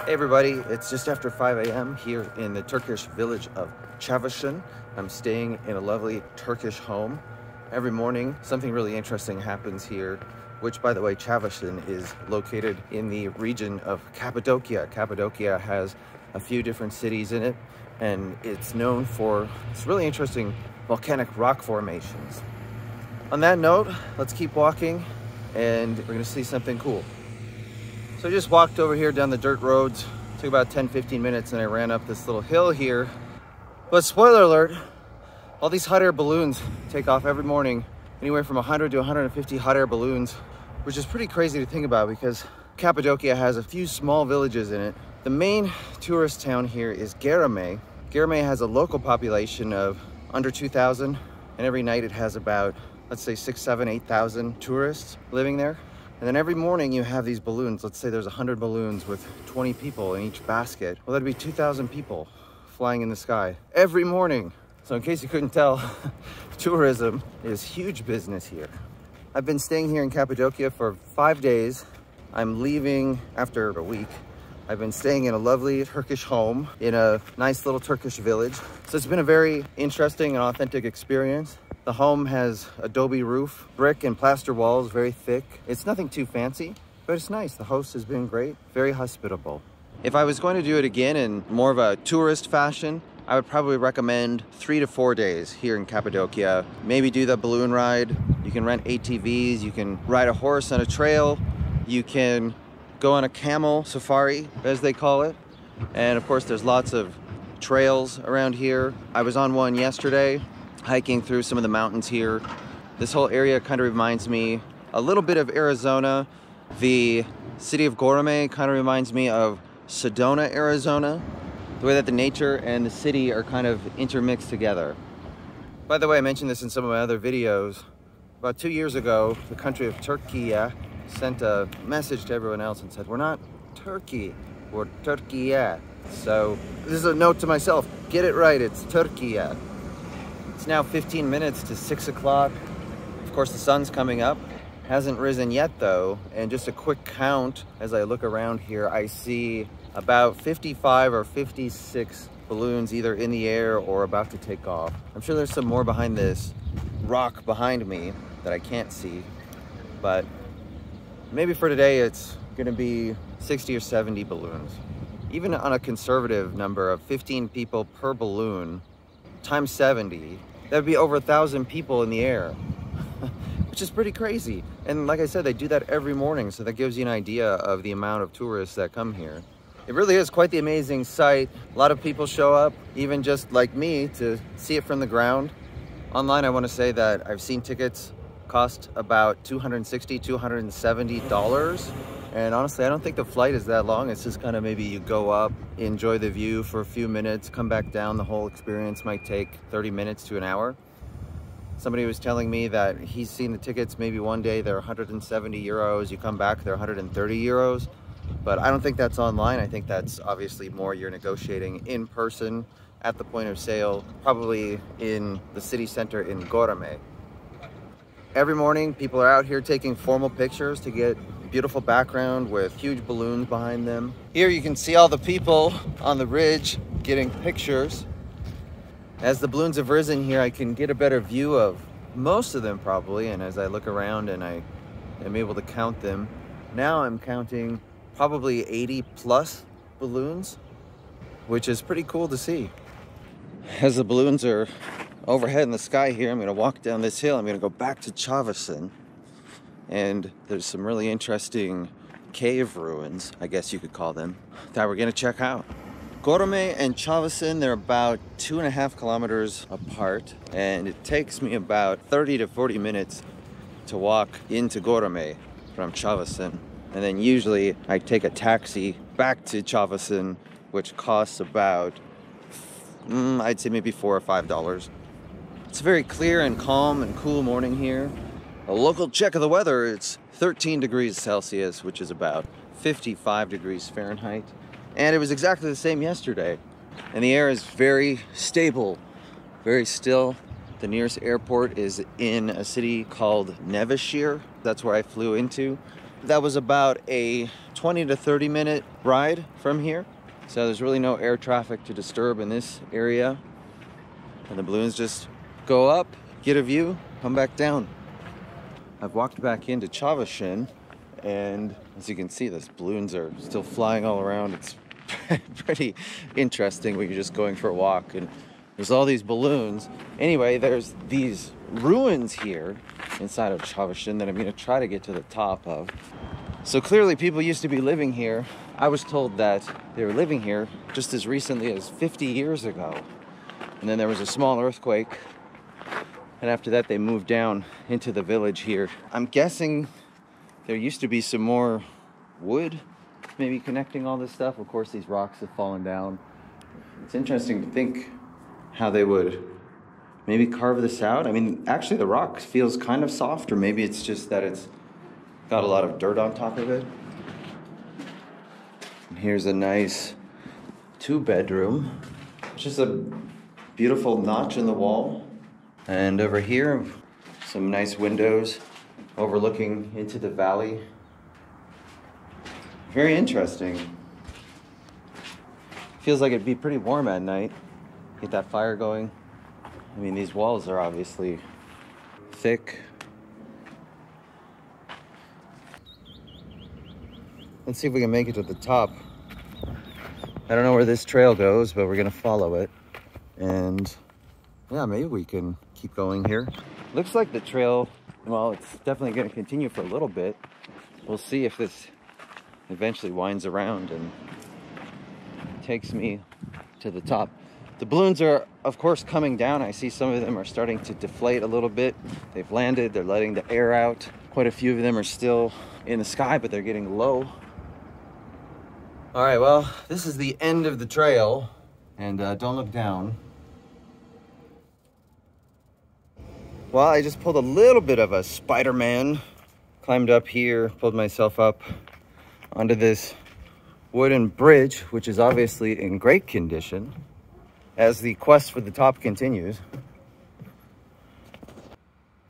Hey everybody, it's just after 5 a.m. here in the Turkish village of Çavuşin. I'm staying in a lovely Turkish home. Every morning, something really interesting happens here, which by the way, Çavuşin is located in the region of Cappadocia. Cappadocia has a few different cities in it, and it's known for its really interesting volcanic rock formations. On that note, let's keep walking and we're gonna see something cool. So I just walked over here down the dirt roads. Took about 10, 15 minutes and I ran up this little hill here. But spoiler alert, all these hot air balloons take off every morning, anywhere from 100 to 150 hot air balloons, which is pretty crazy to think about because Cappadocia has a few small villages in it. The main tourist town here is Göreme. Göreme has a local population of under 2,000 and every night it has about, let's say six, seven, 8,000 tourists living there. And then every morning you have these balloons. Let's say there's 100 balloons with 20 people in each basket. Well, that'd be 2,000 people flying in the sky every morning. So in case you couldn't tell, tourism is huge business here. I've been staying here in Cappadocia for five days. I'm leaving after a week. I've been staying in a lovely Turkish home in a nice little Turkish village. So it's been a very interesting and authentic experience. The home has adobe roof, brick and plaster walls, very thick. It's nothing too fancy, but it's nice. The host has been great, very hospitable. If I was going to do it again in more of a tourist fashion, I would probably recommend three to four days here in Cappadocia. Maybe do the balloon ride. You can rent ATVs, you can ride a horse on a trail, you can go on a camel safari, as they call it. And of course, there's lots of trails around here. I was on one yesterday hiking through some of the mountains here. This whole area kind of reminds me a little bit of Arizona. The city of Göreme kind of reminds me of Sedona, Arizona. The way that the nature and the city are kind of intermixed together. By the way, I mentioned this in some of my other videos. About two years ago, the country of Turkey uh, sent a message to everyone else and said, we're not Turkey, we're Turkiye. So this is a note to myself, get it right, it's Turkiye. It's now 15 minutes to six o'clock. Of course, the sun's coming up. Hasn't risen yet though. And just a quick count as I look around here, I see about 55 or 56 balloons either in the air or about to take off. I'm sure there's some more behind this rock behind me that I can't see, but maybe for today it's gonna be 60 or 70 balloons. Even on a conservative number of 15 people per balloon, times 70, that'd be over a thousand people in the air, which is pretty crazy. And like I said, they do that every morning, so that gives you an idea of the amount of tourists that come here. It really is quite the amazing sight. A lot of people show up, even just like me, to see it from the ground. Online, I want to say that I've seen tickets cost about $260, $270. And honestly, I don't think the flight is that long. It's just kind of maybe you go up, enjoy the view for a few minutes, come back down. The whole experience might take 30 minutes to an hour. Somebody was telling me that he's seen the tickets maybe one day they're 170 euros. You come back, they're 130 euros. But I don't think that's online. I think that's obviously more you're negotiating in person at the point of sale, probably in the city center in Göreme. Every morning, people are out here taking formal pictures to get beautiful background with huge balloons behind them. Here you can see all the people on the ridge getting pictures. As the balloons have risen here, I can get a better view of most of them probably. And as I look around and I am able to count them, now I'm counting probably 80 plus balloons, which is pretty cool to see. As the balloons are overhead in the sky here, I'm gonna walk down this hill. I'm gonna go back to Çavuşin and there's some really interesting cave ruins, I guess you could call them, that we're gonna check out. Göreme and Çavuşin, they're about two and a half kilometers apart, and it takes me about 30 to 40 minutes to walk into Göreme from Çavuşin. And then usually I take a taxi back to Çavuşin, which costs about, mm, I'd say maybe four or five dollars. It's a very clear and calm and cool morning here. A local check of the weather, it's 13 degrees Celsius, which is about 55 degrees Fahrenheit. And it was exactly the same yesterday. And the air is very stable, very still. The nearest airport is in a city called Nevşehir. That's where I flew into. That was about a 20 to 30 minute ride from here. So there's really no air traffic to disturb in this area. And the balloons just go up, get a view, come back down. I've walked back into Çavuşin and as you can see, those balloons are still flying all around. It's pretty interesting when you're just going for a walk and there's all these balloons. Anyway, there's these ruins here inside of Çavuşin that I'm gonna try to get to the top of. So clearly people used to be living here. I was told that they were living here just as recently as 50 years ago. And then there was a small earthquake. And after that, they moved down into the village here. I'm guessing there used to be some more wood maybe connecting all this stuff. Of course, these rocks have fallen down. It's interesting to think how they would maybe carve this out. I mean, actually, the rock feels kind of soft, or maybe it's just that it's got a lot of dirt on top of it. And here's a nice two bedroom. It's just a beautiful notch in the wall. And over here, some nice windows overlooking into the valley. Very interesting. Feels like it'd be pretty warm at night. Get that fire going. I mean, these walls are obviously thick. Let's see if we can make it to the top. I don't know where this trail goes, but we're gonna follow it. And yeah, maybe we can keep going here. Looks like the trail well, it's definitely going to continue for a little bit. We'll see if this eventually winds around and takes me to the top. The balloons are, of course, coming down. I see some of them are starting to deflate a little bit. They've landed, they're letting the air out. Quite a few of them are still in the sky, but they're getting low. All right, well, this is the end of the trail, and uh, don't look down. Well, I just pulled a little bit of a Spider-Man. Climbed up here, pulled myself up onto this wooden bridge, which is obviously in great condition as the quest for the top continues.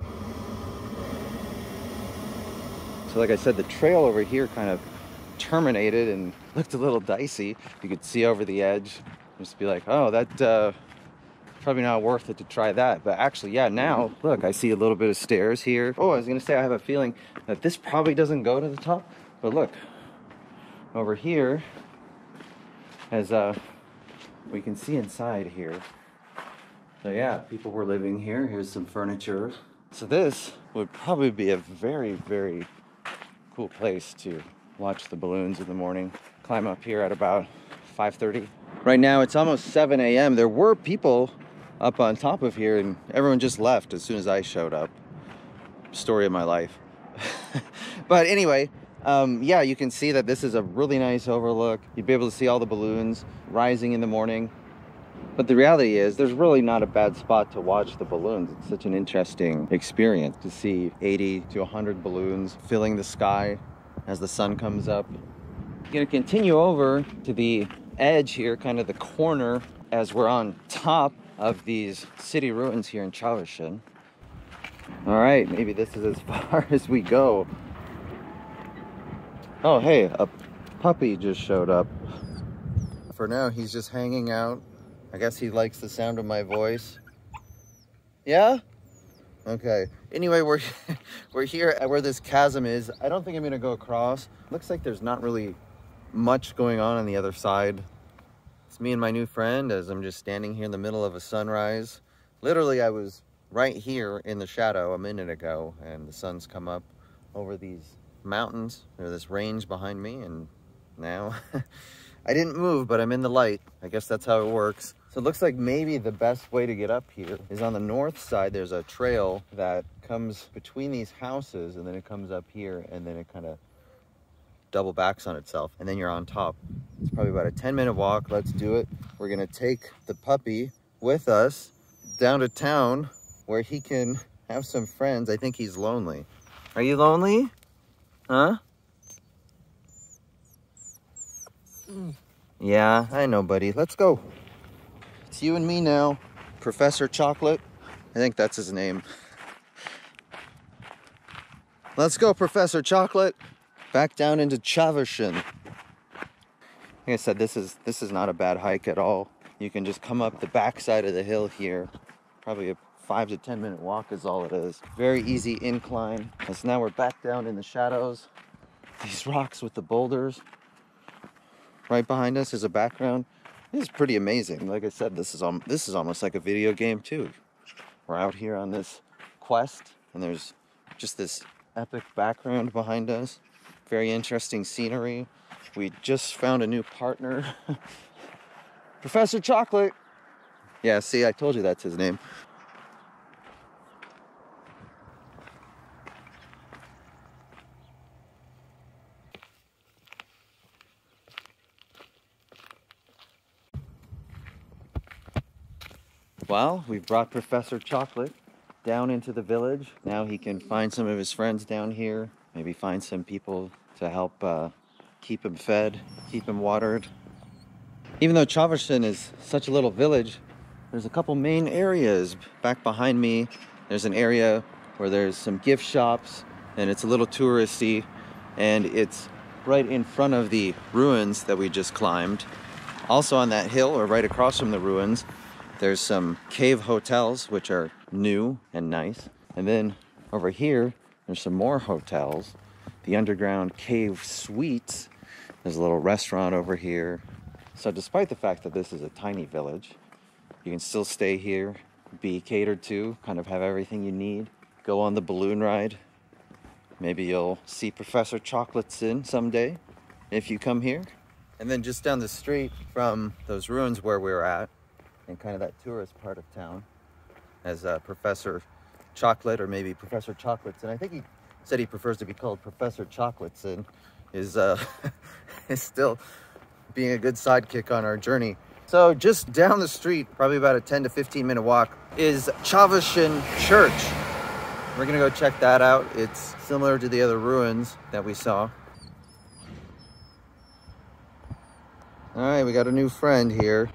So like I said, the trail over here kind of terminated and looked a little dicey. You could see over the edge, just be like, oh, that uh, probably not worth it to try that. But actually, yeah, now, look, I see a little bit of stairs here. Oh, I was gonna say, I have a feeling that this probably doesn't go to the top, but look, over here, as uh, we can see inside here. So yeah, people were living here. Here's some furniture. So this would probably be a very, very cool place to watch the balloons in the morning. Climb up here at about 5.30. Right now it's almost 7 a.m. There were people up on top of here and everyone just left as soon as I showed up. Story of my life. but anyway, um, yeah, you can see that this is a really nice overlook. You'd be able to see all the balloons rising in the morning. But the reality is there's really not a bad spot to watch the balloons. It's such an interesting experience to see 80 to 100 balloons filling the sky as the sun comes up. I'm gonna continue over to the edge here, kind of the corner as we're on top of these city ruins here in Çavuşin. All right, maybe this is as far as we go. Oh, hey, a puppy just showed up. For now, he's just hanging out. I guess he likes the sound of my voice. Yeah? Okay. Anyway, we're we're here at where this chasm is. I don't think I'm gonna go across. Looks like there's not really much going on on the other side. Me and my new friend as I'm just standing here in the middle of a sunrise. Literally, I was right here in the shadow a minute ago and the sun's come up over these mountains or this range behind me and now I didn't move, but I'm in the light. I guess that's how it works. So it looks like maybe the best way to get up here is on the north side. There's a trail that comes between these houses and then it comes up here and then it kind of double backs on itself and then you're on top. It's probably about a 10 minute walk. Let's do it. We're gonna take the puppy with us down to town where he can have some friends. I think he's lonely. Are you lonely? Huh? Mm. Yeah, I know, buddy. Let's go. It's you and me now. Professor Chocolate. I think that's his name. Let's go, Professor Chocolate. Back down into Çavuşin. Like I said, this is this is not a bad hike at all. You can just come up the backside of the hill here. Probably a five to 10 minute walk is all it is. Very easy incline. As now we're back down in the shadows. These rocks with the boulders. Right behind us is a background. This is pretty amazing. Like I said, this is um, this is almost like a video game too. We're out here on this quest, and there's just this epic background behind us. Very interesting scenery. We just found a new partner, Professor Chocolate. Yeah, see, I told you that's his name. Well, we've brought Professor Chocolate down into the village. Now he can find some of his friends down here, maybe find some people to help uh, keep him fed, keep him watered. Even though Çavuşin is such a little village, there's a couple main areas. Back behind me, there's an area where there's some gift shops and it's a little touristy and it's right in front of the ruins that we just climbed. Also on that hill or right across from the ruins, there's some cave hotels, which are new and nice. And then over here, there's some more hotels. The underground cave suites. There's a little restaurant over here. So despite the fact that this is a tiny village, you can still stay here, be catered to, kind of have everything you need. Go on the balloon ride. Maybe you'll see Professor Chocolateson someday if you come here. And then just down the street from those ruins where we were at, in kind of that tourist part of town as uh, Professor Chocolate or maybe Professor Chocolates. And I think he said he prefers to be called Professor Chocolates and is, uh, is still being a good sidekick on our journey. So just down the street, probably about a 10 to 15 minute walk, is Çavuşin Church. We're gonna go check that out. It's similar to the other ruins that we saw. All right, we got a new friend here.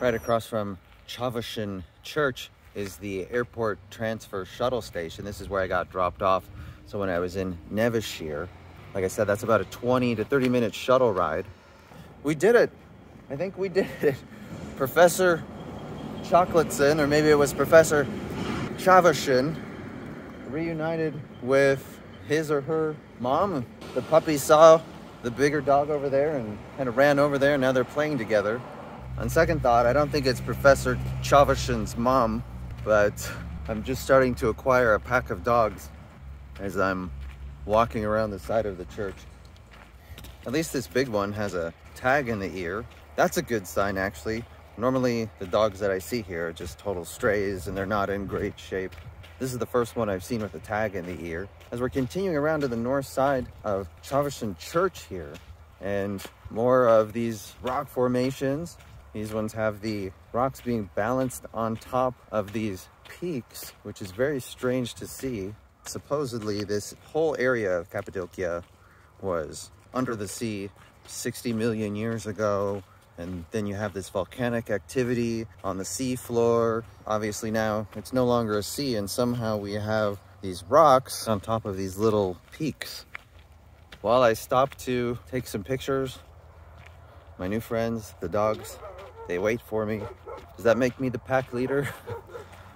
Right across from Çavuşin Church is the airport transfer shuttle station. This is where I got dropped off. So when I was in Nevşehir, like I said, that's about a 20 to 30 minute shuttle ride. We did it. I think we did it. Professor Chocolateson, or maybe it was Professor Çavuşin, reunited with his or her mom. The puppy saw the bigger dog over there and kind of ran over there. Now they're playing together. On second thought, I don't think it's Professor Çavuşin's mom, but I'm just starting to acquire a pack of dogs as I'm walking around the side of the church. At least this big one has a tag in the ear. That's a good sign, actually. Normally, the dogs that I see here are just total strays and they're not in great shape. This is the first one I've seen with a tag in the ear. As we're continuing around to the north side of Çavuşin Church here, and more of these rock formations these ones have the rocks being balanced on top of these peaks, which is very strange to see. Supposedly, this whole area of Cappadocia was under the sea 60 million years ago. And then you have this volcanic activity on the sea floor. Obviously now it's no longer a sea and somehow we have these rocks on top of these little peaks. While I stopped to take some pictures, my new friends, the dogs, they wait for me. Does that make me the pack leader?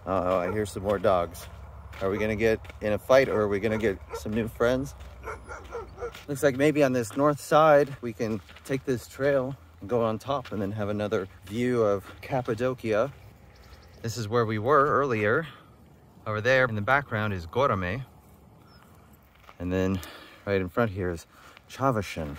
Uh, oh, I hear some more dogs. Are we gonna get in a fight or are we gonna get some new friends? Looks like maybe on this north side, we can take this trail and go on top and then have another view of Cappadocia. This is where we were earlier. Over there in the background is Göreme. And then right in front here is Çavuşin.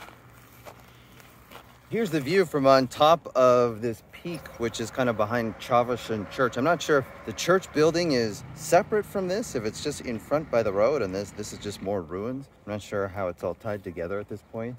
Here's the view from on top of this peak, which is kind of behind Çavuşin Church. I'm not sure if the church building is separate from this, if it's just in front by the road and this, this is just more ruins. I'm not sure how it's all tied together at this point.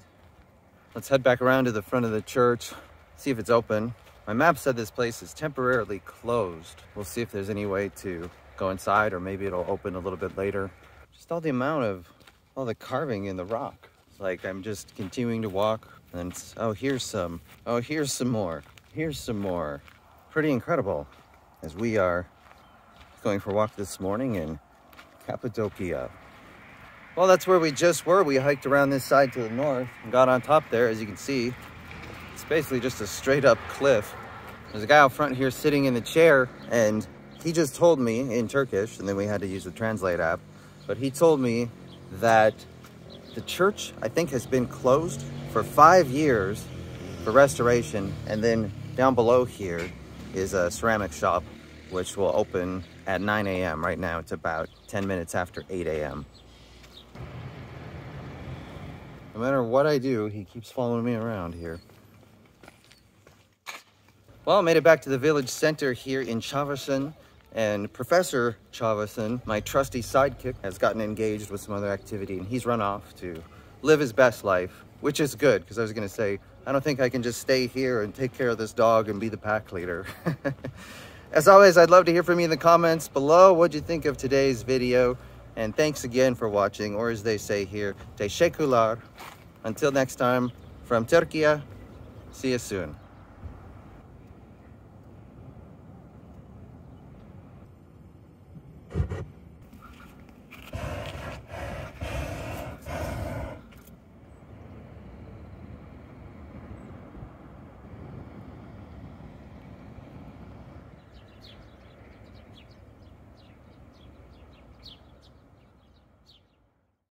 Let's head back around to the front of the church, see if it's open. My map said this place is temporarily closed. We'll see if there's any way to go inside or maybe it'll open a little bit later. Just all the amount of all the carving in the rock. It's like I'm just continuing to walk and oh, here's some. Oh, here's some more. Here's some more. Pretty incredible as we are going for a walk this morning in Cappadocia. Well, that's where we just were. We hiked around this side to the north and got on top there, as you can see. It's basically just a straight up cliff. There's a guy out front here sitting in the chair and he just told me in Turkish, and then we had to use the translate app, but he told me that the church, I think, has been closed for five years for restoration. And then down below here is a ceramic shop, which will open at 9 a.m. Right now, it's about 10 minutes after 8 a.m. No matter what I do, he keeps following me around here. Well, I made it back to the village center here in Çavuşin. And Professor Çavuşin, my trusty sidekick, has gotten engaged with some other activity and he's run off to live his best life, which is good because I was going to say, I don't think I can just stay here and take care of this dog and be the pack leader. as always, I'd love to hear from you in the comments below. What'd you think of today's video? And thanks again for watching, or as they say here, teşekkürler. Until next time, from Turkey, see you soon.